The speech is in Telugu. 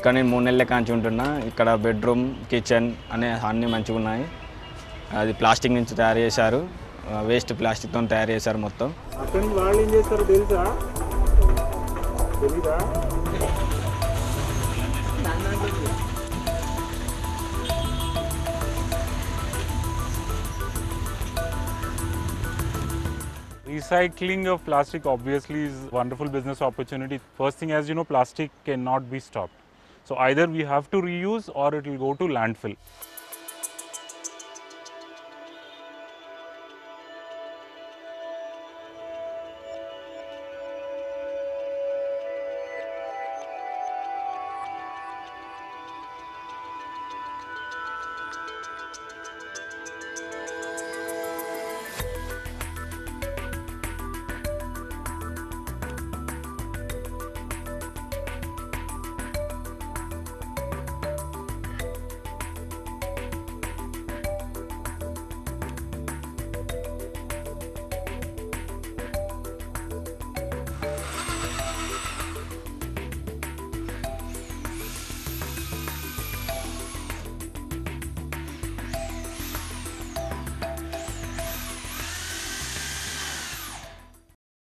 ఇక్కడ నేను మూడు నెలల కాంచి ఉంటున్నా ఇక్కడ బెడ్రూమ్ కిచెన్ అనే అన్నీ మంచిగా ఉన్నాయి అది ప్లాస్టిక్ నుంచి తయారు చేశారు వేస్ట్ ప్లాస్టిక్తో తయారు చేశారు మొత్తం అక్కడి నుంచి వాళ్ళు ఏం చేస్తారో తెలుసా తెలీదా Recycling of plastic obviously is a wonderful business opportunity. First thing, as you know, plastic cannot be stopped. So either we have to reuse or it will go to landfill.